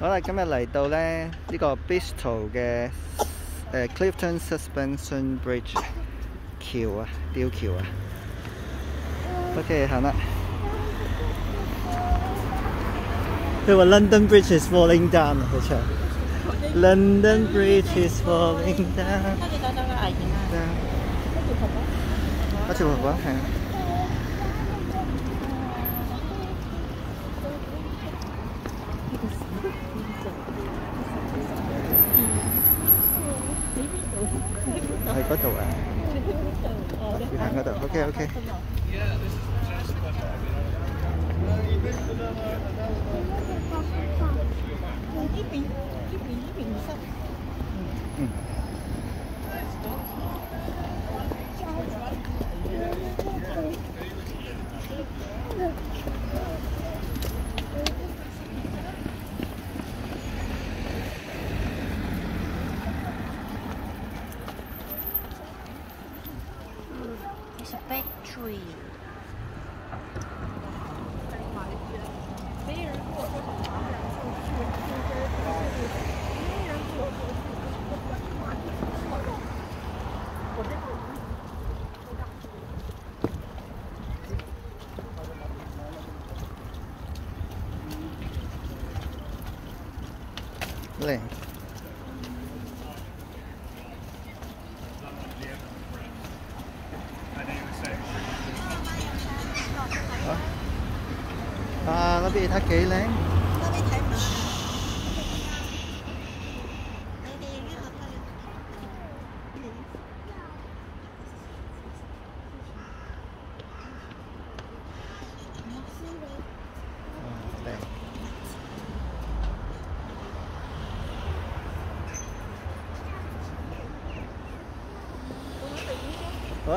好啦，今日嚟到咧呢個 Bristol 嘅誒 Clifton Suspension Bridge 橋啊，吊橋啊。OK，行啦。佢話 London Bridge is falling down 啊，好唱。London Bridge is falling down。嗰條婆婆係啊。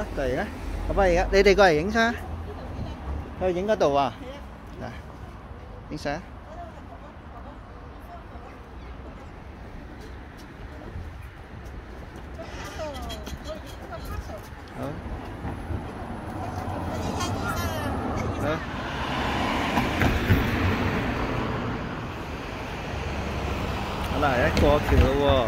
어, 또 이거. 봐봐 이거. 너희들 이거 인사. 너 인사 또 와. 자, 인사. 어. 어. lại có kiểu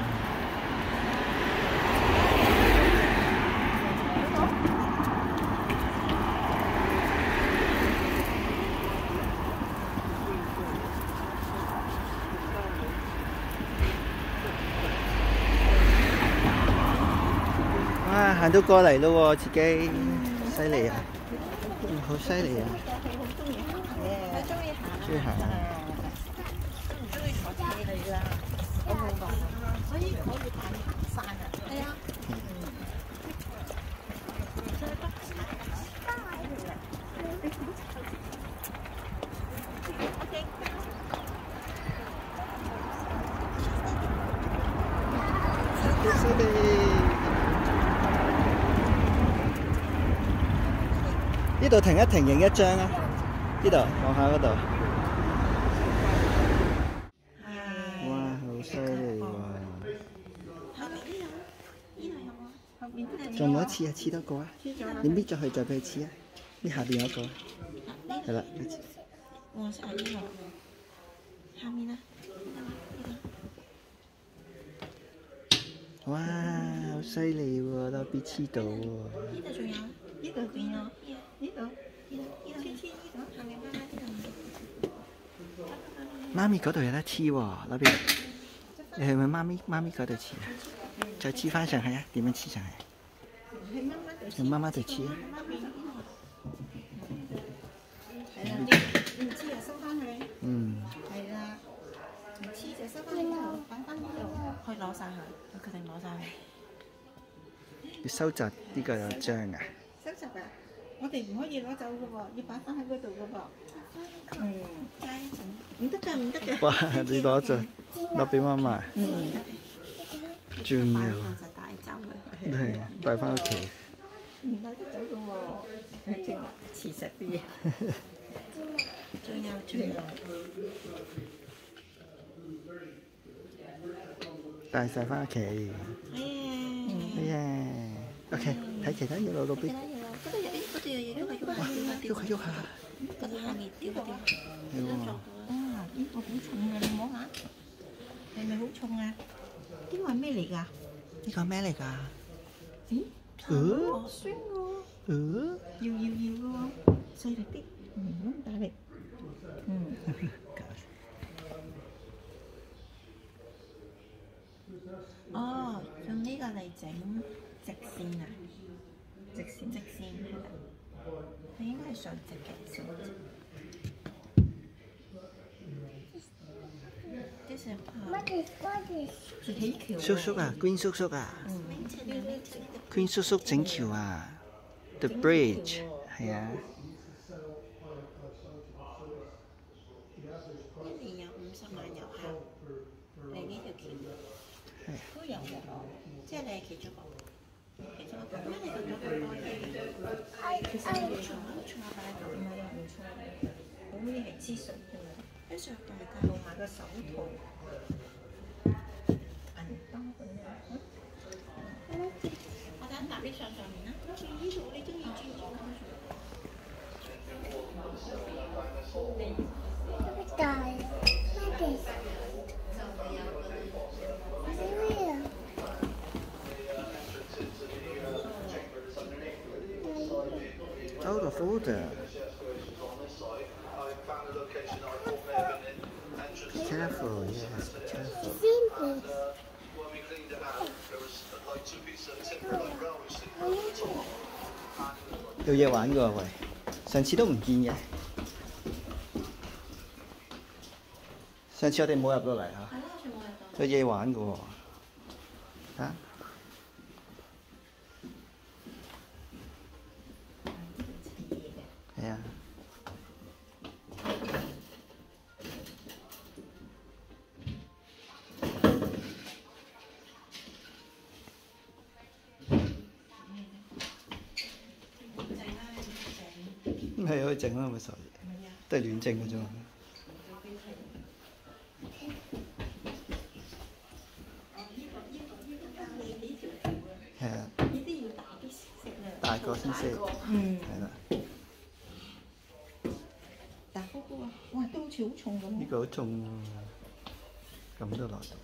行到過嚟咯喎，自己犀利啊！嗯好犀利啊！中意行啊！好度停一停，影一張啊！呢度望下嗰度，哇，好犀利喎！後面呢度，呢度有冇？後面呢度仲有一次啊，黐多個啊！你搣咗佢再俾佢黐啊！呢下邊有一個，呢係啦，你黐我晒呢個，下面啊，呢哇，好犀利喎，都必黐到喎！呢度仲有，呢度邊啊？呢度，呢度，呢度黐黐呢度，下面媽媽呢度。媽咪嗰度有得黐喎，嗰邊你係咪媽咪媽咪嗰度黐啊？再黐翻上去啊？點樣黐上去？係媽媽度用媽媽度黐啊！唔知就收翻佢。嗯，係啦，唔黐就收翻呢度，擺翻呢度，可以攞晒佢，我決定攞晒佢。要收集呢個章啊！收集啊！我哋唔可以攞走嘅喎，要摆翻喺嗰度嘅喎。嗯，加一阵，唔得㗎，唔得㗎。哇！你攞咗攞俾妈妈，嗯，仲有摆翻就带走佢。系带翻屋企。唔带得走嘅喎，正磁石啲嘢。仲有仲有，带晒翻屋企。哎呀！哎呀，OK，睇其他嘢攞到边？ 嗰度有，嗰度有嘢，喐下喐下喐下喐下，嗰度下面掉下掉下。係喎。哇！呢個好重啊，你摸下，係咪好重啊？呢個係咩嚟㗎？呢個咩嚟㗎？咦？嗯好酸喎！嗯，搖搖搖嘅喎，細力啲，唔好咁大力。嗯，哦，用呢個嚟整直線啊！直線直線係啦，佢應該係垂直嘅垂直。即係啊，係起橋叔叔啊娟叔叔啊娟叔叔整橋啊，The Bridge 係啊，一年有五十萬遊客嚟呢條橋，都有嘅，即係你係其中一個，其中一個。咁你做咗咁多嘢，其實你唔錯，唔錯啊，擺喺度，唔係唔錯，好似係黐水㗎嘛，跟住大家用埋個手套，銀包咁樣。我等搭啲上上面啦，好似呢度你中意轉轉，out of order。Careful, yes, careful。有嘢玩㗎喎，喂！上次都唔見嘅，上次我哋冇入到嚟嚇。有嘢玩㗎喎，嚇！啊，係可以整啦，咪都係亂整嘅啫嘛。係啊，呢啲要大啲。大個先識，嗯，係啦。大嗰個啊，哇，都好似好重咁呢喎。個好重喎，咁都落到，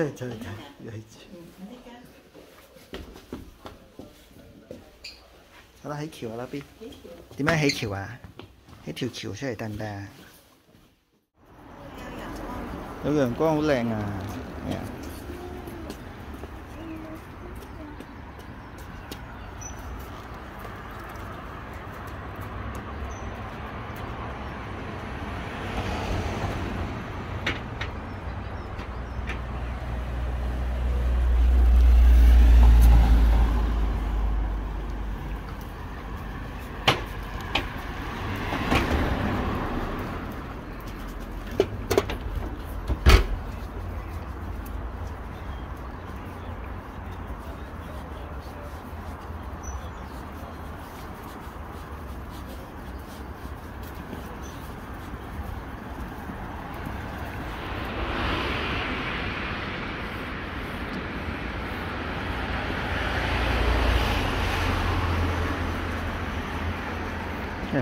자, 자, 자. sao nó thấy chiều đó biết tí mấy thấy chiều à? Thấy chiều chiều sẽ tàn đà. Nó gần có không lèn à. Yeah.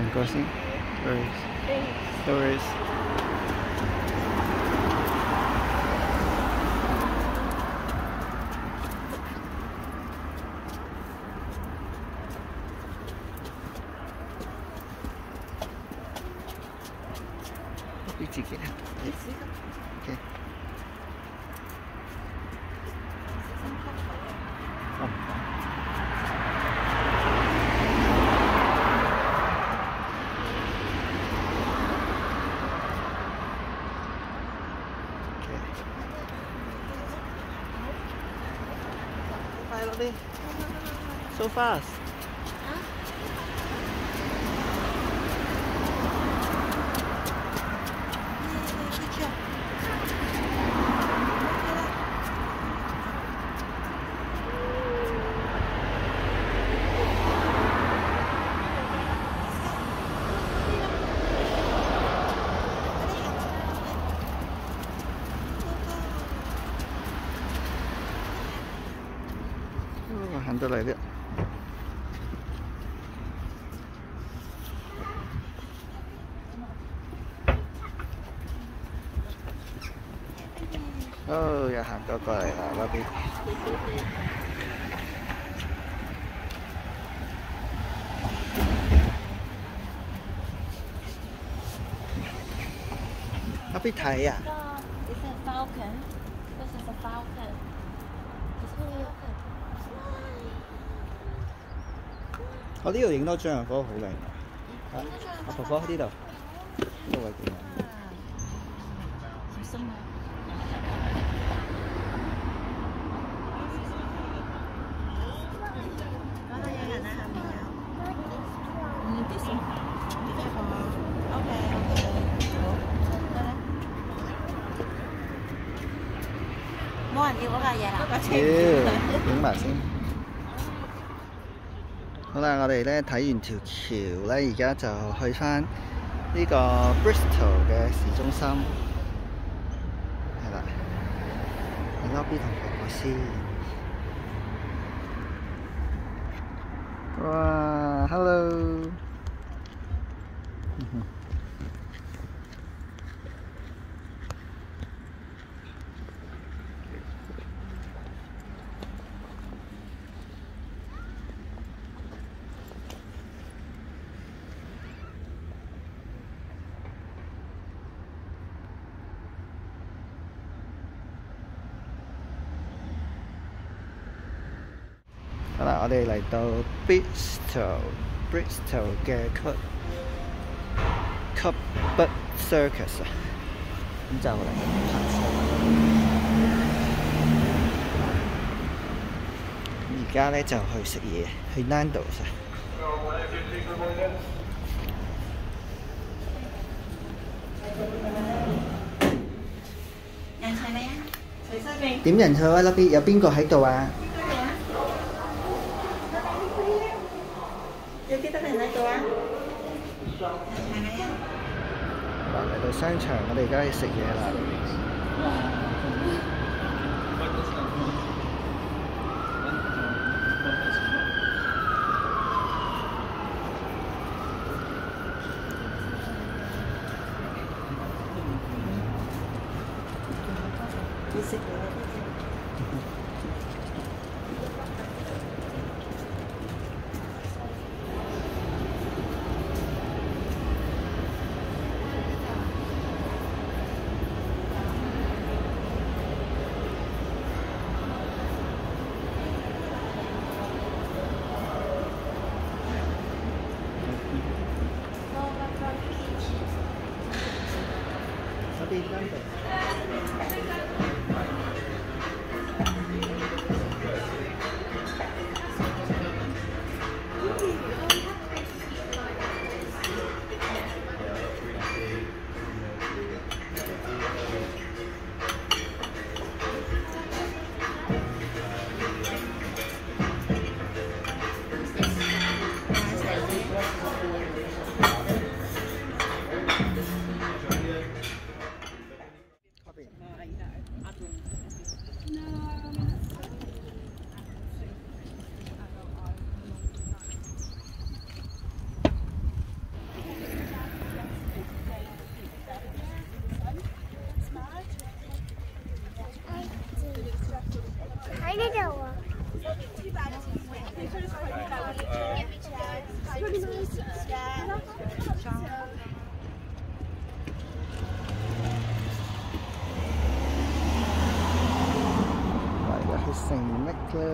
I'm crossing. Where is? So where is? You take it out. Fast。哦，又行咗过嚟啦，嗰边。嗰边睇啊！ It's a falcon. This is a falcon. It's a falcon. 我呢度影多张啊，嗰个好靓啊！阿婆婆呢度，呢个位点啊？ 咧睇完條橋咧，而家就去翻呢個 Bristol 嘅市中心，係啦，你 lobby 同婆婆先。哇，hello！嗯哼好啦，我哋嚟到 Bristol，Bristol 嘅 Cup Cuthbert Circus 啊，咁就嚟行上。而家咧就去食嘢，去 Nando's 啊。人齊未啊？隨身未？點人去啊？嗰邊有邊個喺度啊？有幾多人喺度啊？人齊未啊？商場，我哋而家去食嘢啦。食嘢啦，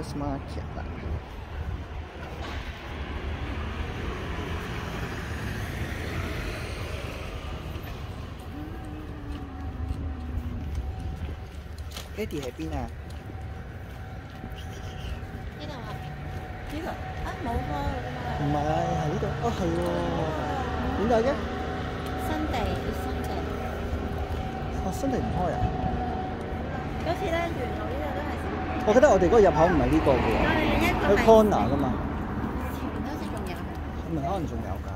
Farmers Market 啦。爹哋喺边啊？呢度啊？呢度啊冇唔喎，系，系呢度。哦，系喎。点解嘅？新地新地。哦，新地唔开啊！好似咧，原来呢度都系新地。 度我覺得我哋嗰個入口唔係呢個嘅喎，我哋一喺個係 corner 噶嘛，前面好似仲有。咁咪可能仲有㗎。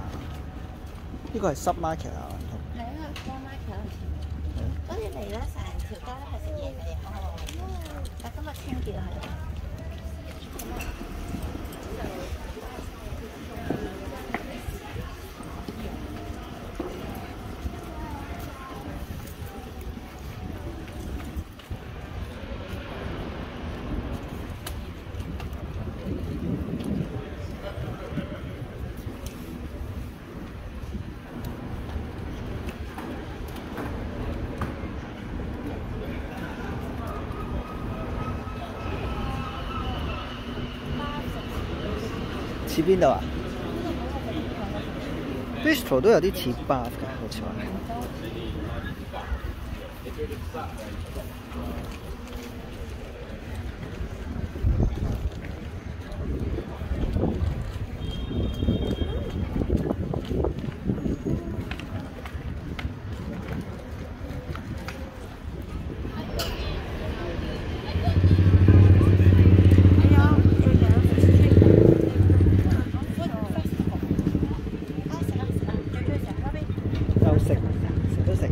呢個係 sub market 啊，唔同。係一個 four market 喺前面。嗰啲嚟咧，成條街都係食嘢嘅地方。但今日清潔係。似邊度啊？Bistro 都有啲似 Bath 㗎，好似話。又食，食都食。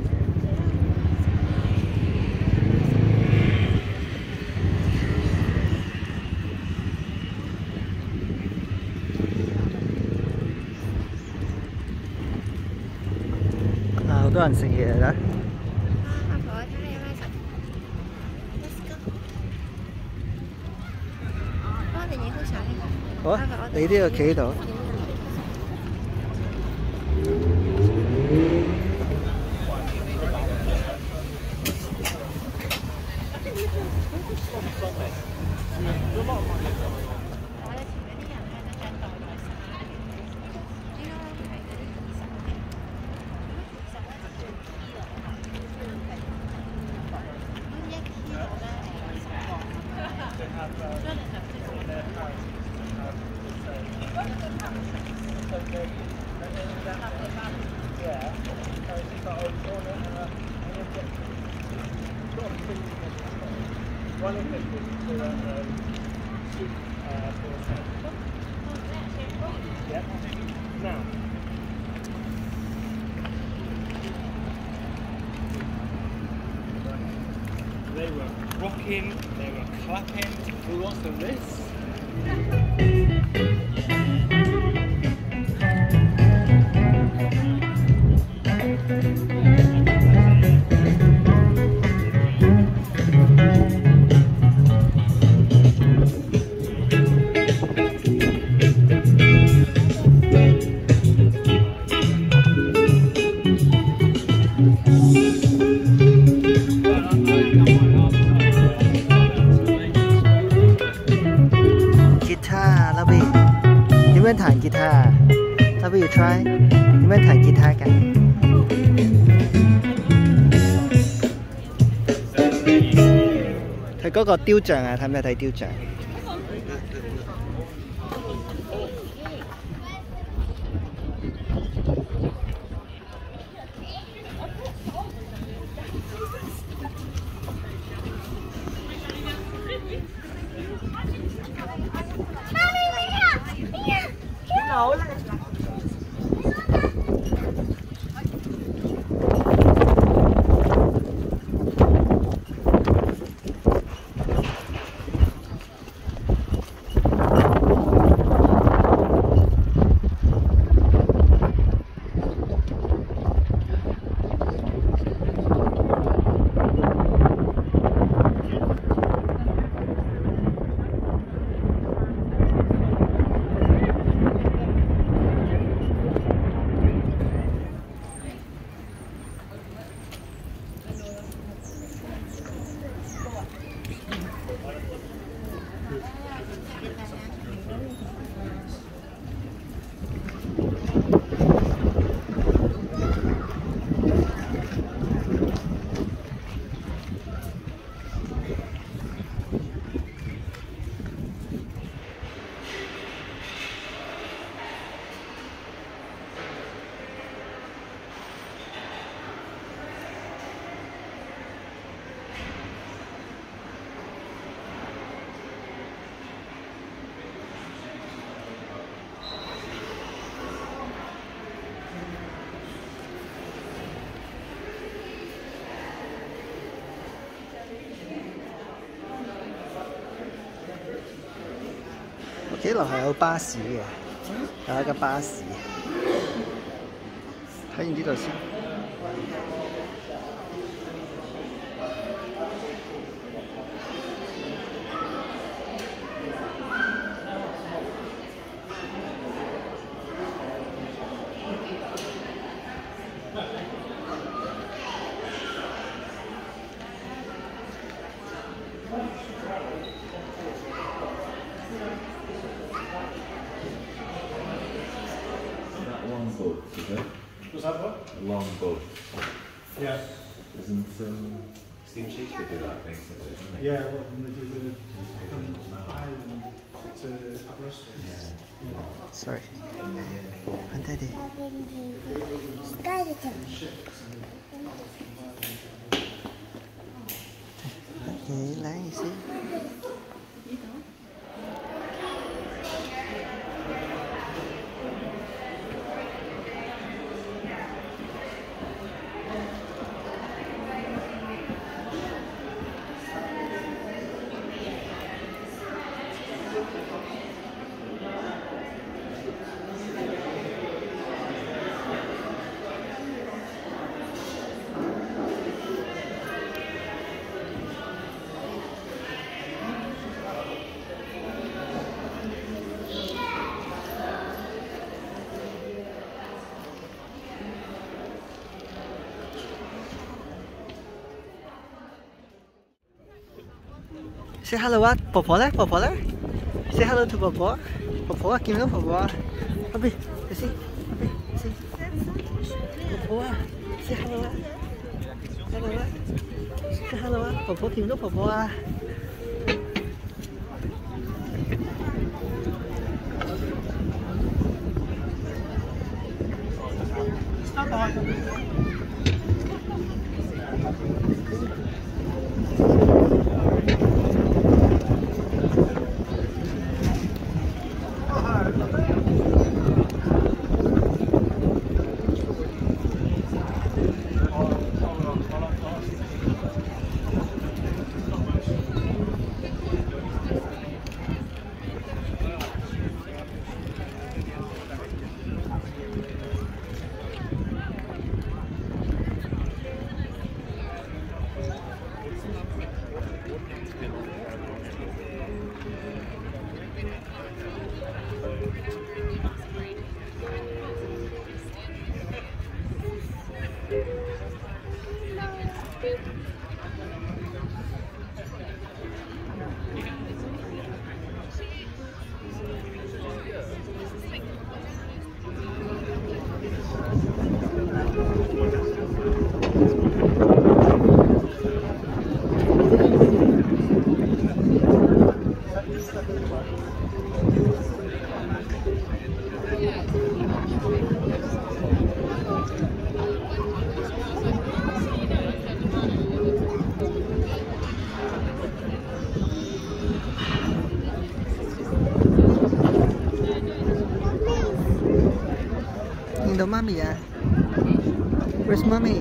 啊，好多人食嘢啦！好啊，你呢个企喺度。嗰個雕像啊，睇唔睇睇雕像？幾樓係有巴士嘅，有一架巴士。睇完呢度先。Say hello 啊，婆婆咧，婆婆咧，Say hello to 婆婆，婆婆啊，见到婆婆啊，阿 B，你先，阿 B，先，婆婆啊，Say hello 啊，hello 啊，Say hello 啊，婆婆见到婆婆啊。mami.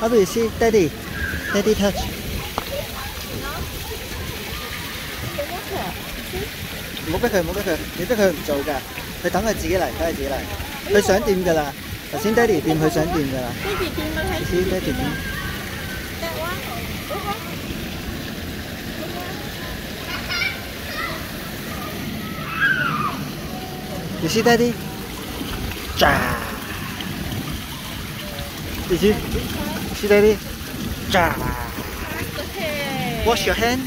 阿不如先，Daddy Daddy touch。唔好逼佢，唔好逼佢，你逼佢唔做㗎，佢等佢自己嚟，等佢自己嚟。佢想掂㗎啦，头先 Daddy 掂，佢想掂㗎啦。爹哋点啊？你知 Daddy 掂？ Đi xí tay đi Chà Đi xí Xí tay Wash your hand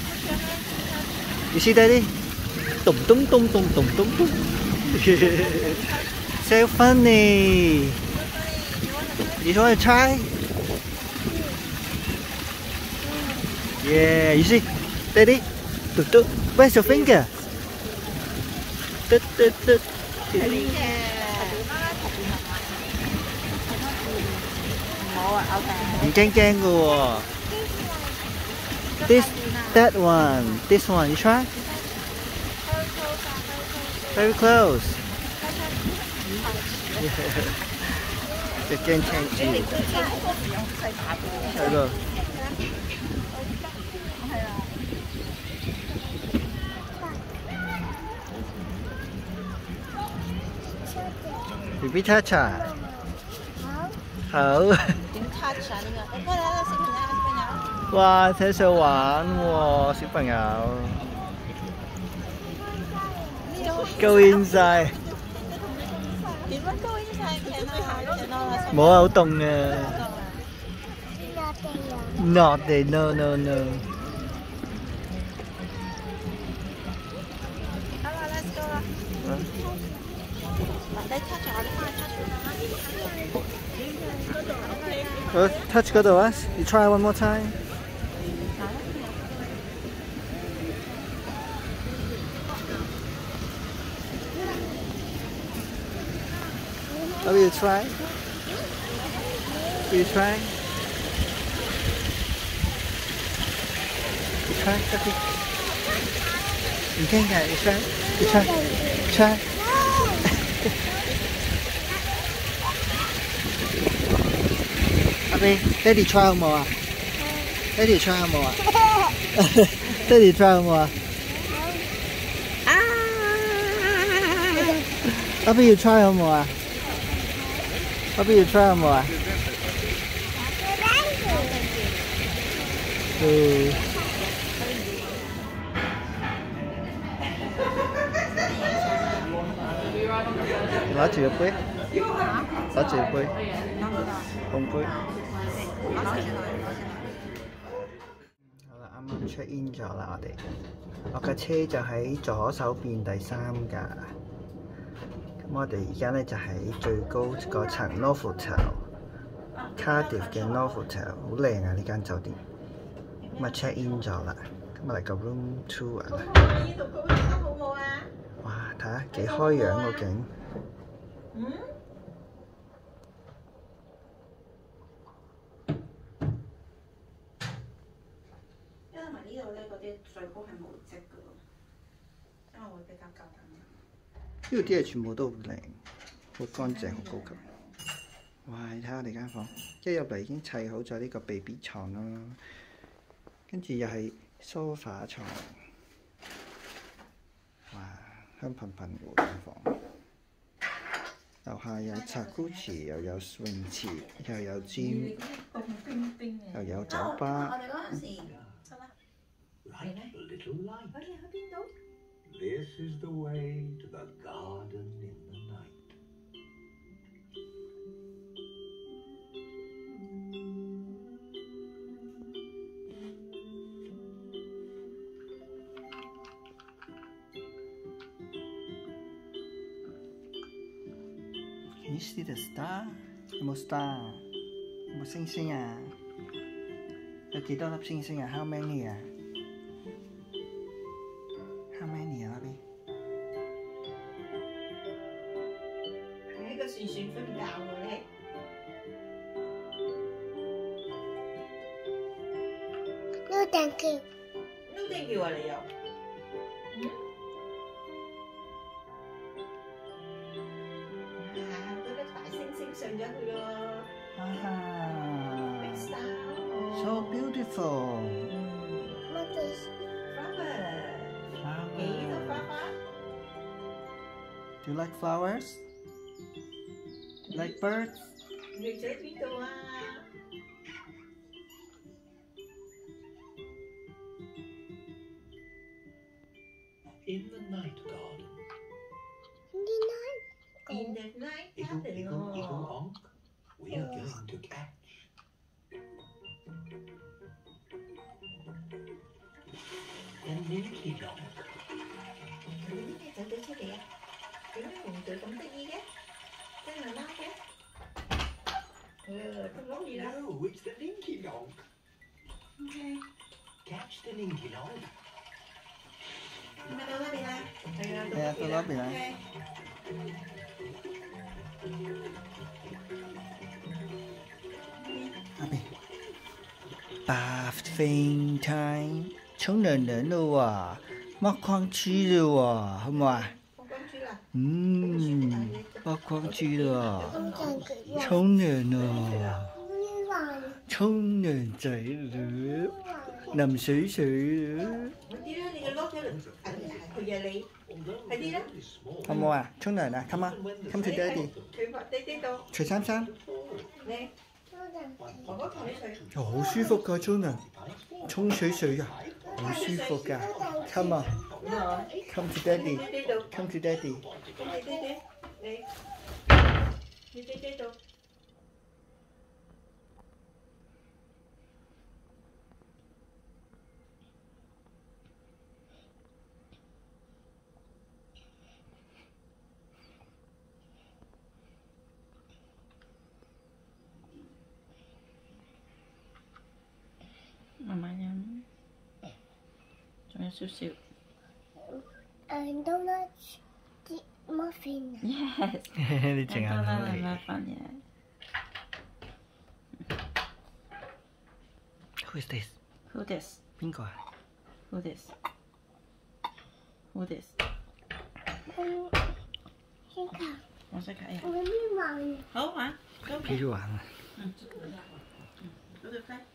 Đi xí tay đi Tùng tùng tùng tùng tùng tùng tùng So funny You wanna try? Yeah, you see? Daddy? Where's your finger? Tut, tut, tut. Chang Chang This that one. This one. You try? Very close. Chang Chang Chang 猪。喺度。B B 叉叉，好。点 touch 啊？呢个，过嚟啦，小朋友，小朋友。哇，睇上玩喎，小朋友。Go inside，点样高医生听啊？听到啦，冇啊，好冻啊。Not there, no no no。 Well, touch good to us. You try one more time. Oh, will you try? Will you try? You try? Okay. You can get it, you try? You try? You try? Happy, Daddy try one more. Daddy try one more. Daddy try one more. Happy, you try one more. Happy, you try one more. Ừ. lá chìa quế lá chìa quế không quế 好啦，啱啱 check in 咗啦，我哋，我架車就喺左手邊第三架。咁我哋而家咧就喺最高嗰層 Novotel，Cardiff 嘅 Novotel，好靚啊！呢間酒店。咁啊 check in 咗啦，咁啊嚟個 room tour 啦。呢度高醫生好冇啊？哇！睇下幾開揚個景。嗯？因為呢度咧嗰啲最高係冇積嘅咯，因為會比較夠膽。呢度啲嘢全部都好靚，好乾淨，好高級。哇！你睇下我哋間房，一入嚟已經砌好咗呢個 BB 床啦，跟住又係 sofa 床。哇！香噴噴嘅間房。樓下有茶姑池，又有泳池，又有 gym。又有酒吧。我哋嗰陣時，得啦。Like a little light. 我哋去边度？ This is the way to the garden in the night. 你 see the star？有冇 star？有冇星星啊？ 有几多粒星星啊？How many 啊 thank you. Thank you là so beautiful. What is? Flower. Flower. Do you like flowers? Like birds. Richard, dito ah. bathing time chống nền nữa đâu à mắc khoang chi đâu à không à ừm mắc khoang chi đâu à. Chống nền à. Chống nền chảy lửa nằm sỉ sỉ lửa không mua à chống nền à không à không thử chơi đi thử xám xám 好唔好舒服㗎沖涼，沖水水啊，好舒服噶，come on，come to Daddy，Come to daddy。仲有少少。 And donuts, the muffin. Yes，你净系得啦，攞嚟。嚟翻嘢。 Who is this？ Who this？边个啊？ Who this? Who this? 嗯，先看，我识睇。我呢环好玩，都几好玩啊！嗯，嗰条飞。有冇冇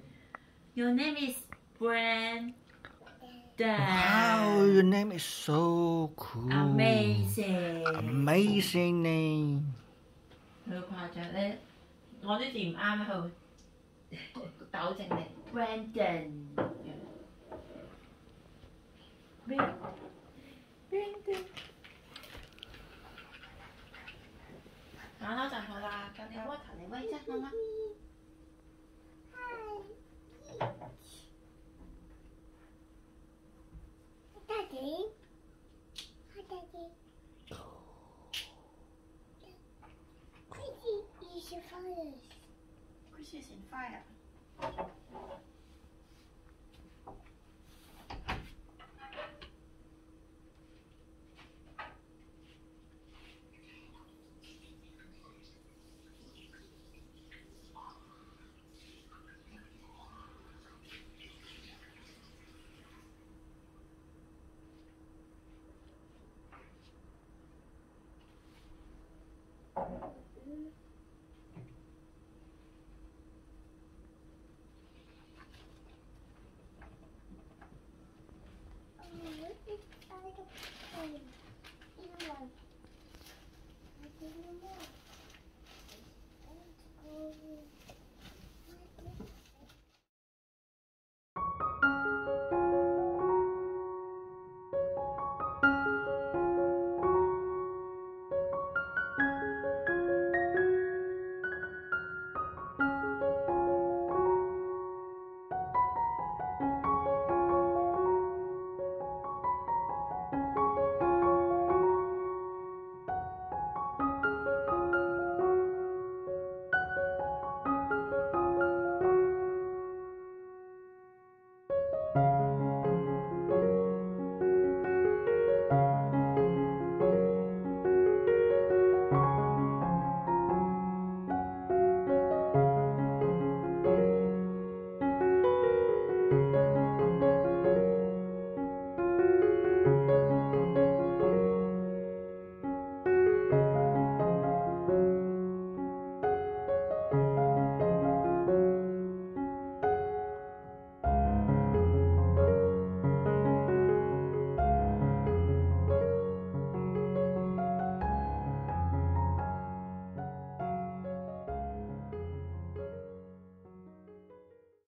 Your name is Brandon. Wow, your name is so cool. Amazing。 Amazing name. 佢好夸张咧，我啲字唔啱佢会纠正你。Brandon。Brandon。打多就好啦，咁你威头你威啫，妈妈。